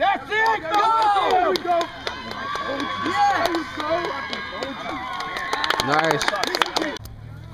That's it! Go! There we go! Nice.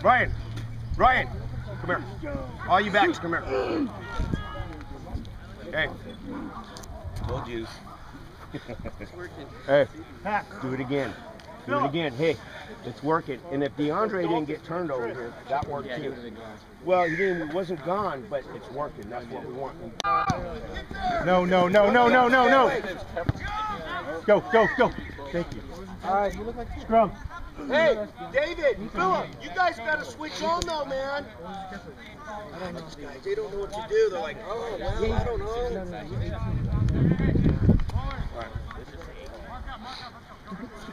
Ryan, Ryan, come here. All you backs, come here. Hey. Told you. hey, do it again. Do it again. Hey, it's working. And if DeAndre didn't get turned over here, that worked too. Well, he didn't. He wasn't gone, but it's working. That's what we want. No, no, no, no, no, no, no. Go, go, go. Thank you. All right, you look like scrum. Hey, David, Philip, you guys got to switch on though, man. These guys, they don't know what to do. They're like, oh, well, I don't know.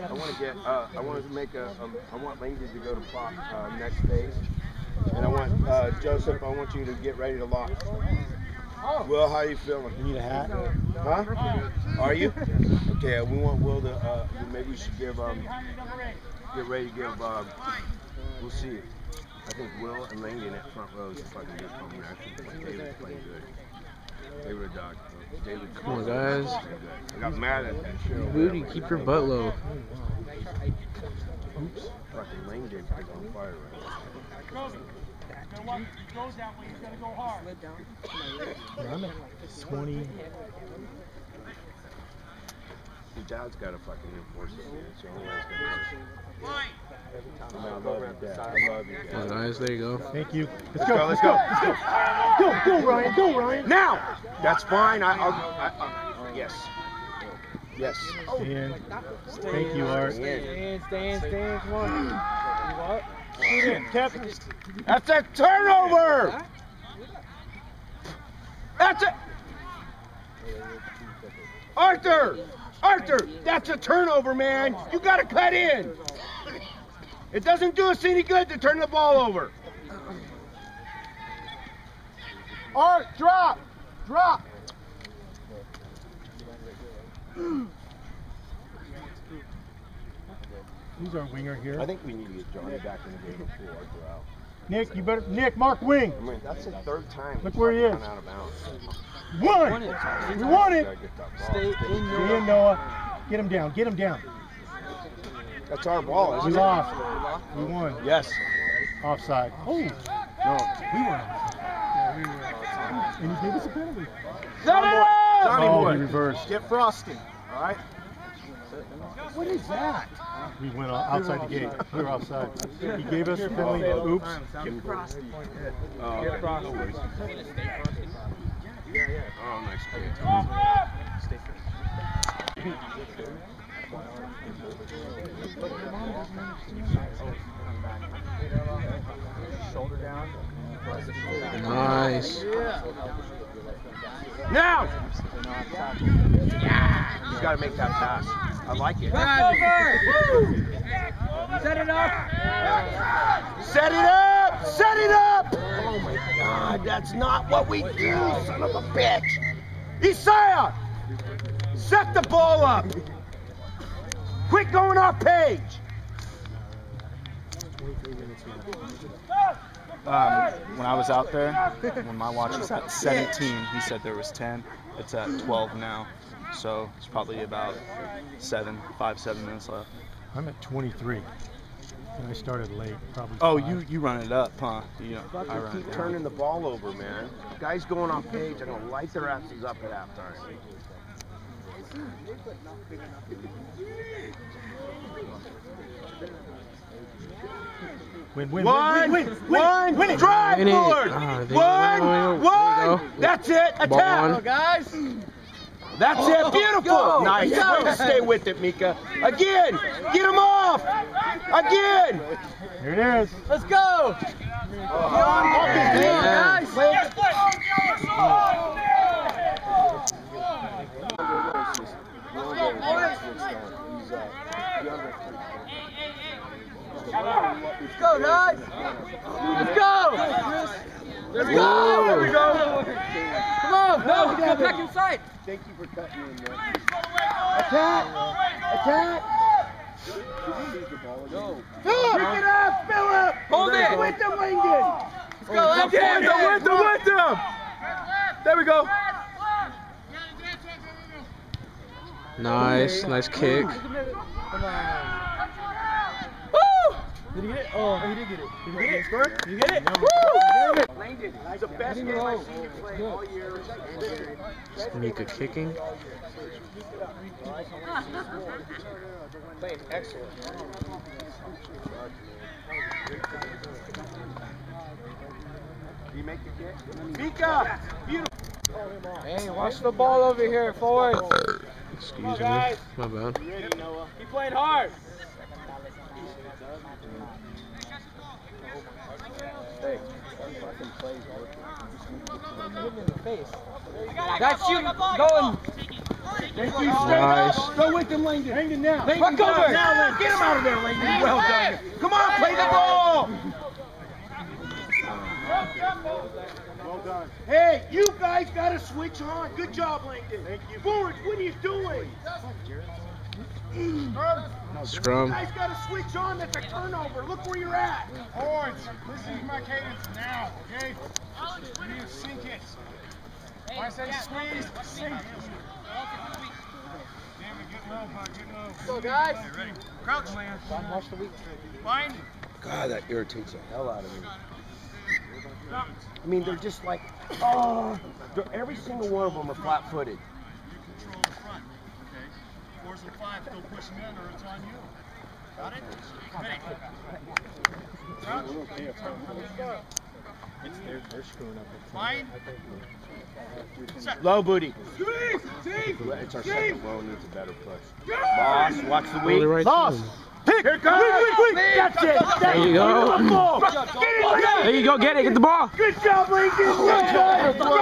I want to get, uh, I want to make a, um, I want Langley to go to pop, uh, next phase. And I want, uh, Joseph, I want you to get ready to lock. Will, how you feeling? You need a hat? Huh? Are you? Okay, we want Will to, uh, maybe we should give, um, get ready to give, um, we'll see. I think Will and Langley in that front row is fucking good combination. David's playing good. David a dog. David, Come on, guys. I got mad at that shit. Booty, keep your butt low. Oops. Fucking Lane game is on fire right now. I'm at 20. Your dad's got to fucking enforce it. man. It's the only way it's gonna work. I mean, I love you, Dad. I love you, Dad. guys. There you go. Thank you. Let's go, let's go. Let's go. Go, go, Ryan. Go, Ryan. Now! That's fine. I, I'll, I, I, yes. Yes. Oh, stand. Thank you, Art. Stand, stand, stand, come on. What? That's a turnover! That's it! Arthur! Arthur! That's a turnover, man! You gotta cut in! It doesn't do us any good to turn the ball over. Art, drop! Drop! Who's our winger here? I think we need to get Johnny back in the game before Arthur out. Nick, you better. Nick, mark wing. I mean, that's the third time. Look where he fucking is. Out of bounds. One. We won it. Gotta get that ball. Stay in your in, Noah. Get him down. Get him down. That's our ball, We isn't it? lost. We won. Yes. Offside. Oh, No. we won. And he gave us a penalty. Set it up! Johnny Oh, boy. he reversed. Get frosty. All right. What is that? We went outside the gate. We were outside. He gave us a penalty. Oops. Oh, Get frosty. Yeah, yeah. Oh, nice play. Nice. Now! Yeah. You gotta make that pass. I like it. Set it up. Set it up! Set it up! Oh my god, that's not what we do, son of a bitch! Isaiah! Set the ball up! Quit going off page! Um, when I was out there, when my watch was at 17, he said there was 10. It's at 12 now, so it's probably about seven, five, seven minutes left. I'm at 23. And I started late. Probably. Oh, five. you you run it up, huh? You know, I run keep it turning the ball over, man. Guys going off page, I'm gonna light their asses up at halftime. Win, win, One, win, win, win, one, win it. drive Win it. forward. Ah, there you one, go. There you one. go. That's it. Attack. on. Guys. That's it. Beautiful. Nice. Way to stay with it, Mika. Again. Get him off. Again. Here it is. Let's go. Yeah. Guys. strong. He's uh, DeAndre's pretty Let's go, guys. Let's go. There we go. There we go. Come on. No, go back inside. Thank you for cutting in there. Attack. Attack. Go. Pick it up, Philip. Hold it. With the Langdon. Let's go. Let's Yeah, the with them, with them. There we go. Nice, nice kick. Did he get it? Oh, he did get it. Did he get it? Score? Did you get it? Woo! Langdon, it's the best game I've seen you play all year. Mika kicking. Playing excellent. Do you make the kick? Mika! Beautiful. Hey, watch the ball over here, forward. Excuse me. My bad. Ready, Noah. He played hard. Hey, that fucking play's working. in the face. That's you going. Nice. Go with him, Langdon. Langdon now. Fuck over. Now, Langdon. Get him out of there, Langdon. Well done. Come on, play the ball. Well done. Hey, you guys got to switch on. Good job, Langdon. Thank you. Forwards, what are you doing? Scrum. You guys got to switch on. That's a turnover. Look where you're at. Forwards, listen to my cadence now, okay? You need to sink it. When I say squeeze, sink. Damn it, get low, bud, get low. Go, guys. Ready? Crouch, man. Watch the week. Bind. God, that irritates the hell out of me. I mean, they're just like, oh, every single one of them are flat-footed. You control the front, okay? Fours and five, still pushing in or it's on you. Got it? Ready? Crouch. They're, they're screwing up. Bind. Low booty. Squeeze! Save! It's our second row needs a better push. Boss, watch the Hold right Boss. Pick. Here comes. Wait, wait, wait. That's it. That's There you go. The. Get it. There you go. Get it. Get the ball. Good job, Lincoln. Good job. Good job.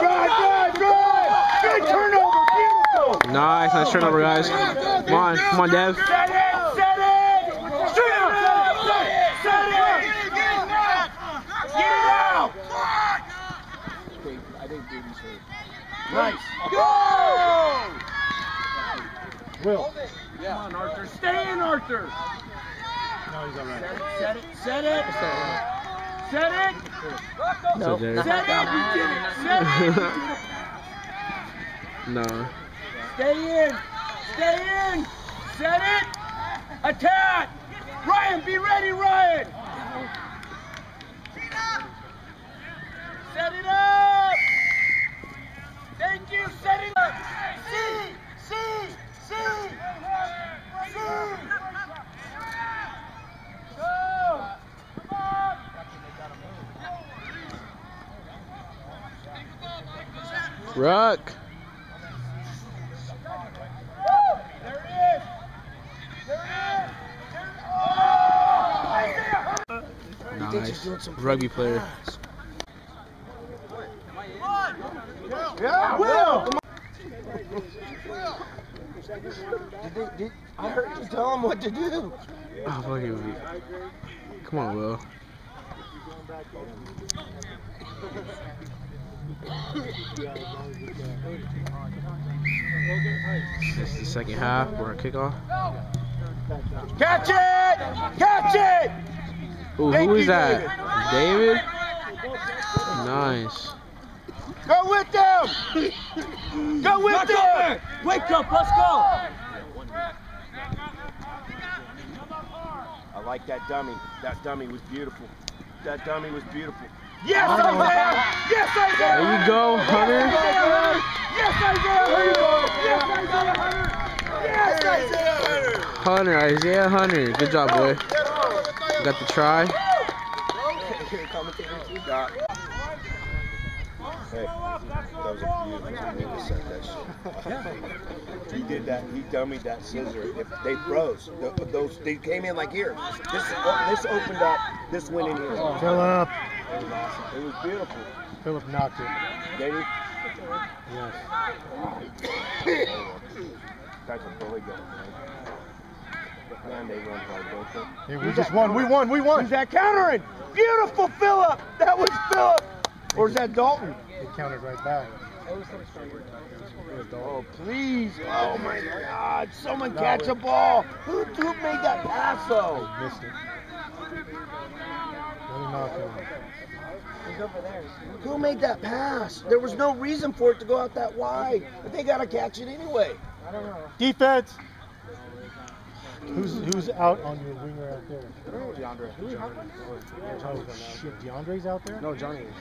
Good, good, good. Good turnover. Beautiful. Nice, nice turnover, guys. Come on, come on, Dev. Set it. Set it. Straight up. Set it. Set it. Get it out. Nice. Go. Will. Come on, Arthur. Stay in, Arthur. No, he's all right. Set it. Set it. Set it. So there. Set it. We did it. Set it. No. Stay in. Stay in. Set it. Attack. Ryan, be ready, Ryan. Set it up. Thank you. Set it up. See. See. See. Go. Come on. Ruck. There it is. There it is. There it is. Oh! Nice. Rugby player. Yeah, Will. Did they, did, I heard you tell him what to do. Oh, fuck you. Come on, Will. This is the second half. We're a kickoff. Catch it! Catch it! Ooh, who is that? David? Nice. Go with them! Go with them! Wake up, let's go. I like that dummy. That dummy was beautiful. That dummy was beautiful. Yes, I Isaiah! Yes, I Isaiah! There you go, Hunter. Yes, I Isaiah! Yes, Isaiah Hunter! Yes, Isaiah Hunter! Hunter, Isaiah Hunter. Good job, boy. Got the try. Hey, that was a beautiful way to set that shit. He did that. He dummied that scissor. If they froze, th- those they came in like here. This oh, this opened up. This went in here. Philip. It was awesome. It was beautiful. Philip knocked it. David, Yes. guys are really good. Hey, we just won. We won. We won. Who's that countering? Beautiful, Philip. That was Philip. Or is that Dalton? He counted right back. Oh, please. Oh, my God. Someone catch a ball. Who, who made that pass, though? Missed it. Let him knock him. Who made that pass? There was no reason for it to go out that wide. But they got to catch it anyway. I don't know. Defense. Who's who's out on your winger out there? DeAndre. Oh shit, DeAndre's out there. No, Johnny is.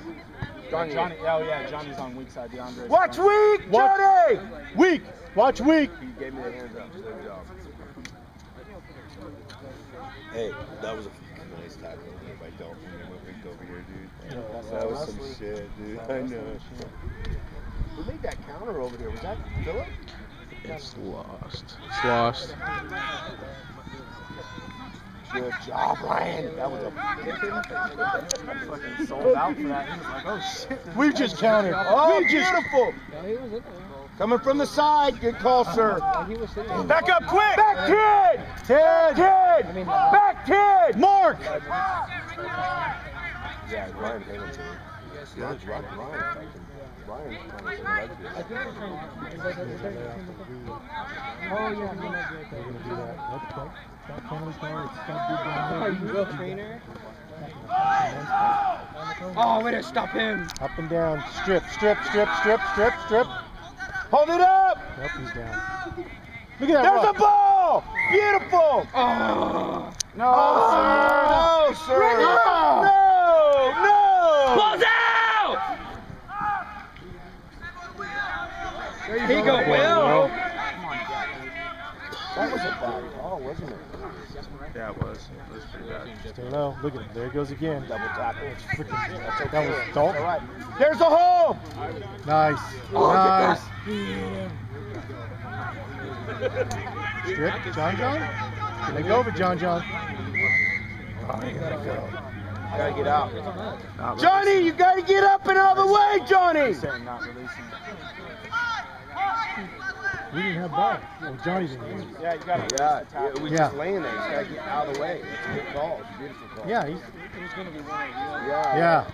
Johnny. Johnny. Oh yeah, Johnny's on weak side. DeAndre. Watch weak, Watch- Johnny! Weak. Watch weak. He gave me the hands up. Good job. Hey, that was a nice tackle by Dalton. He went right over here, dude. That was some shit, dude. I know. Who made that counter over there? Was that Philip? It's lost. It's lost. Good job, Ryan. That was a fucking sold out for that. He was like, oh shit. We've just counted. Oh, we just beautiful. Coming from the side. Good call, sir. back up quick. Back kid! Ted. Ted. Back kid! Mark. Yeah, Ryan paid him to me. Yeah, it's Ryan. Ryan. Ryan. Oh yeah, we're oh, gonna do that. Let's go. Stop penalty card. Stop big down Are there. you a trainer? Oh, Oh, way to stop him. Up and down. Strip, strip, strip, strip, strip, strip. Hold it up! Nope, he's down. Look at that. There's a rock. ball! Beautiful! Oh. No, sir! No, sir! No! No! Balls out! There you go, Will. That was a bad call, wasn't it? Yeah, it was. It was pretty bad. Stay low. Look at him. There he goes again. Double tackle. Freaking- That's okay. That was Dalton. All right. There's a hole! Nice. Oh, nice. get Strip. John John. Can they go over John John? Oh, you gotta go. Gotta get out. Johnny, you gotta get up and out of the way, Johnny! We didn't have ball. Well, Johnny didn't. use it. Yeah, you gotta Yeah, release the tackle. it was Yeah. just laying there. You gotta get out of the way. It's a good call. It's a beautiful call. Yeah, he's. Gonna be lying. Yeah. Yeah.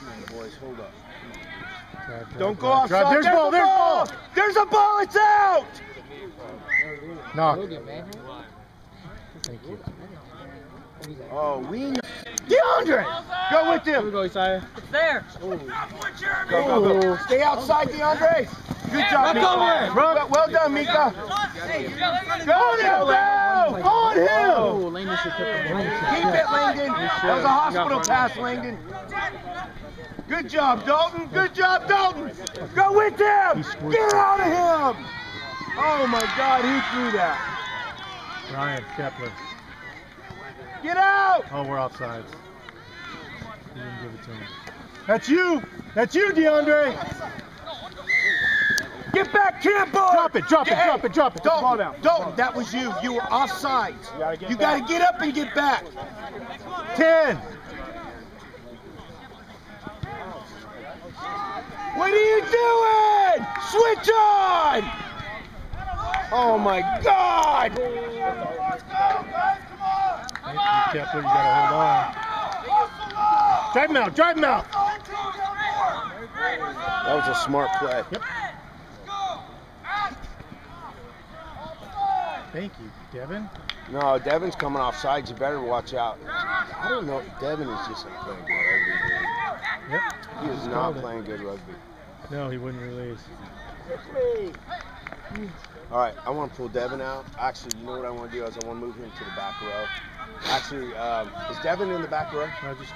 Come on, boys, hold up. Drive, drive, Don't go drive, offside. drive. There's ball. a There's ball. There's a ball. It's out. Knock. Thank you. Oh, we. DeAndre, go with him. go, Isaiah. It's there. Go, go, go. Stay outside, DeAndre. Good job, Mika. Well, well done, Mika. Go on him, go. Go on him. Oh, Landon should pick the Keep it, Langdon. That was a hospital pass, Langdon. Good job, Dalton. Good job, Dalton. Go with him. Get out of him. Oh my God, who threw that? Ryan Kepler. Get out. Oh, we're offsides. He didn't give it to him. That's you. That's you, DeAndre. Get back, Campbell. Drop it, drop it, drop it, drop it. Don't, Dalton, ball down. Dalton, that was you. You were offsides. You gotta get gotta get up and get back. Ten. What are you doing? Switch on. Oh my God. Thank you, Kepler. You gotta hold on. Drive him out. Drive him out. That was a smart play. Yep. Thank you, Devin. No, Devin's coming off sides. You better watch out. I don't know. If Devin is just not playing good rugby. Yep. He is not called it. playing good rugby. No, he wouldn't release. All right, I want to pull Devin out. Actually, you know what I want to do is I want to move him to the back row. Actually, um, is Devin in the back row? No, just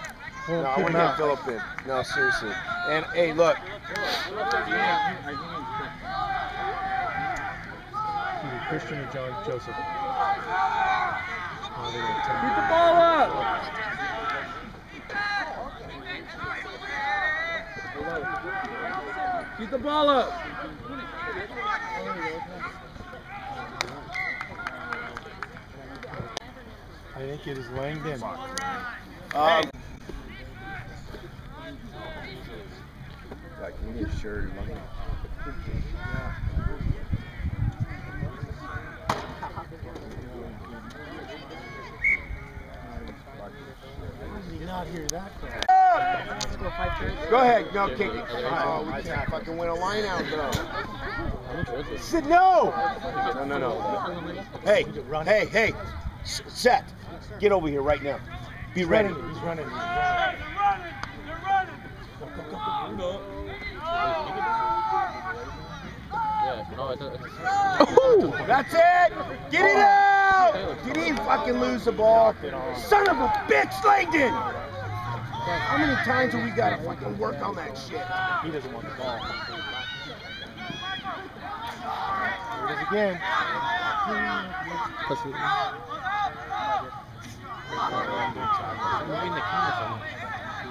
pull No, I want to get. Philip in. No, seriously. And hey, look, Either Christian or John Joseph. Oh, they. Keep the ball up. Keep the ball up. I think it is Langdon. um, like, we need a shirt or money. Go ahead, no, kick it. Oh, we can't fucking win a line out though. Sit, no! No, no, no. Hey, hey, hey, S- Seth, get over here right now. Be ready. He's running. They're running. That's it! Get it out! Did he fucking lose the ball? Son of a bitch, Langdon! How many times have we got to fucking work on that shit? He doesn't want the ball. Here it is again. Moving the camera somewhere.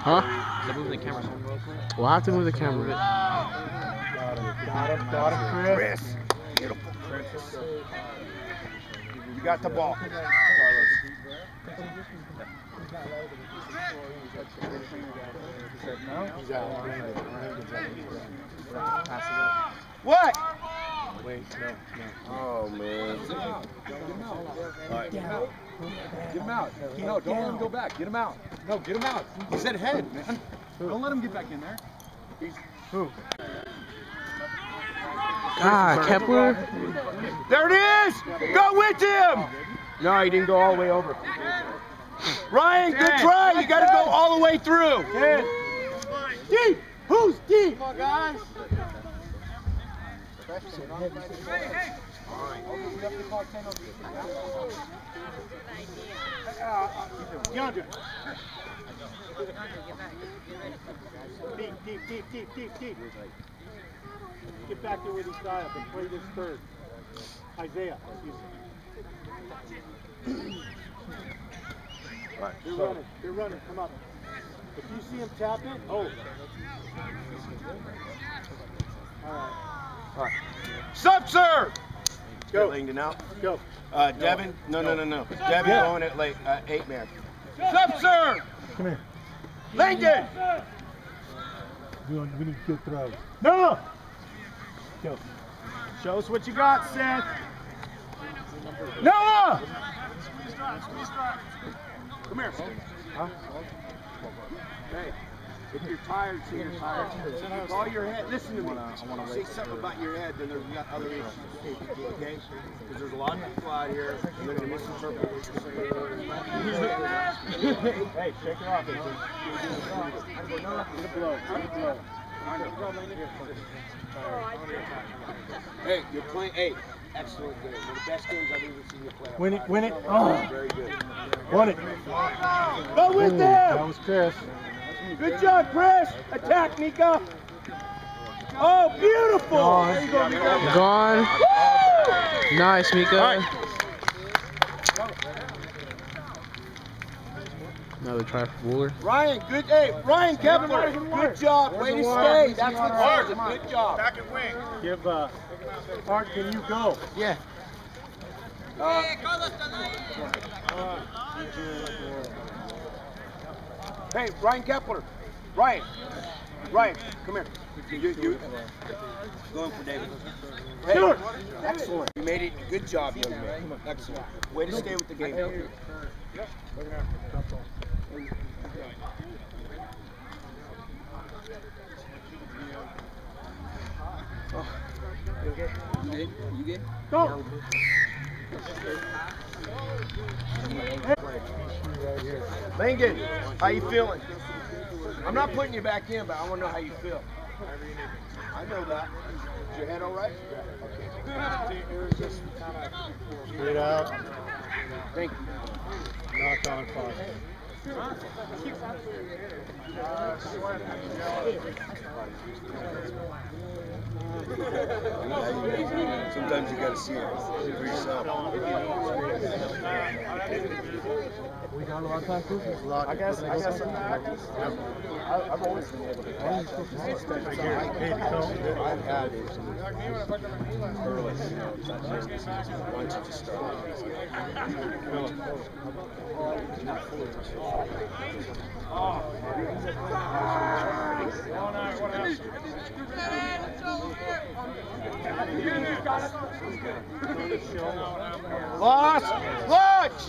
Huh? Is moving the camera somewhere real quick? We'll have to move the camera. Got him. Got him. Got him, Chris. Chris. Beautiful, Chris. You got the ball. He's out. Brandon. Brandon's out. Pass What? Wait, no, no. Oh, man. Get him out. No, don't let him go back. Get him out. No, get him out. He said head, man. Don't let him get back in there. Who? Ah, Kepler. There it is! Go with him! No, he didn't go all the way over. Ryan, good try. You got to go all the way through. Deep. Who's deep? Come on, guys. DeAndre. Deep, deep, deep, deep, deep, deep. Get back there with his guy up and play this third. Isaiah, me. They're running, they're running, come up. If you see him tap it, oh. All right, Sup, sir? Go. Langdon out. go. Uh, Devin? No, no, no, no. Devin going at late, uh, eight man. Sup, sir? Come here. Langdon! We, want, we need good throws. No! Go. Show us what you got, Seth. Noah! Come here. Hey, if you're tired, say you're tired. Call your head. Listen to me. Say something about your head, then there's got other issues. Okay? Because there's a lot of people out here, and they're going to misinterpret what you're saying. Hey, shake it off. Get a blow. Get a blow. Hey, you're playing. Hey, excellent game. One of the best games I've ever seen you play. Win it, win it. Oh, Very good. won it. Go with them. That was Chris. Good job, Chris. Attack, Mika. Oh, beautiful. There you go, Mika. Gone. Nice, Mika. Another try for Wooler. Ryan, good. Hey, Ryan Kepler, good job. Way to stay. That's what matters. Good job. Back and wing. Give, uh, Art, can you go? Yeah. Hey, Ryan Kepler. Ryan. Ryan, come here. You, you. Going for David. Hey, excellent. You made it. Good job, young man. Excellent. Way to stay with the game. Go. Langdon, how you feeling? I'm not putting you back in, but I want to know how you feel. I know that. Is your head all right? Straight out. Thank you. Knock on five. Sometimes you gotta see it for yourself. I guess, I guess I'm practice. I've always been able to. Hey, Nicole. I've had some early, you know, businesses, once you just start. Lost. Lunch.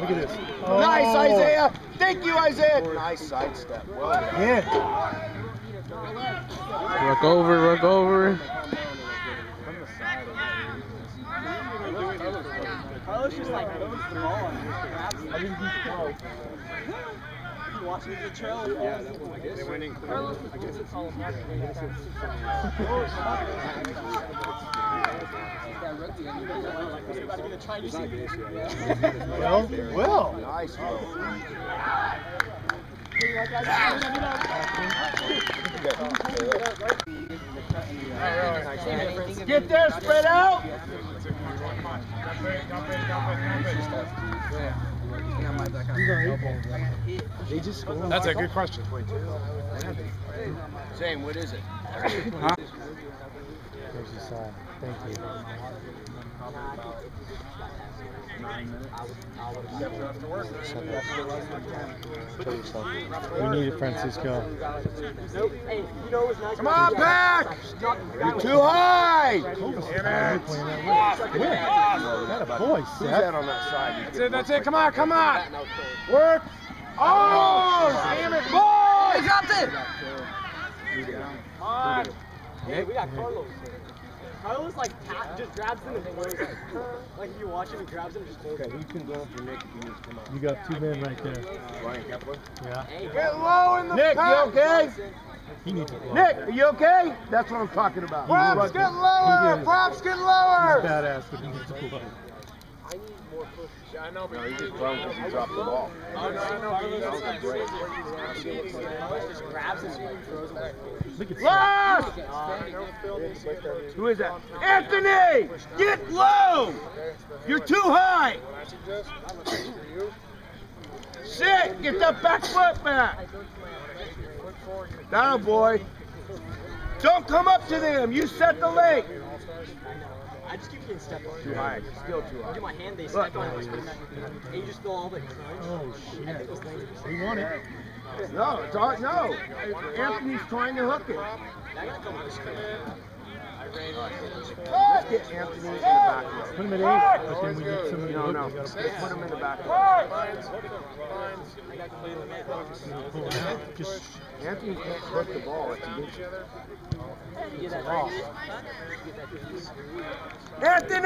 Look at this. Nice, oh. Isaiah. Thank you, Isaiah. Nice sidestep. Well. Yeah. Rook over, rook over. Carlos just like moves the ball and just grabs it. I think he's slow. You watching the trail? Yeah, that was They're winning. Carlos is good at all Well, well. Nice, bro. Get there, spread out. That's a good question. Zane, what is it? There's the side. Thank you. We need it, Francisco. Come on back. You're too high. Boy, Who's Seth. that on that side? That's it, that's it. Come on, come on. Work. Oh, damn it, boy! dropped it! Come on. Hey, we got Carlos. Carlos like tap, just grabs them and throws like, like if you watch him, he grabs them and just throws Okay, them. you can go for Nick if you need to come out. You got two men right there. Ryan Kepler. Yeah. Get low in the Nick, you okay? He needs to blow. Nick, are you okay? That's what I'm talking about. Props, get lower. Props, get lower. He's badass, but he needs to blow. No, he just thrown because he dropped the ball. just grabs them and throws them away. Look at Seth. Last. Who is that? Anthony, get low. You're too high. Sit. Get that back foot back. Down, boy. Don't come up to them. You set the leg. I just keep getting stepped on. Too high. Still too Look high. at my hand, they step on it. just put it back. And you just feel all the crunch. Oh, I think it was shit. 90%. We want it. No, it's all, no. Anthony's trying to hook it. I gotta come on this Let's get Anthony in the back row. Put him at eight, but then we need somebody to No, hook. no. We put him in the back row. pull him out. Just Anthony can't hook the ball. It's a You get. Anthony!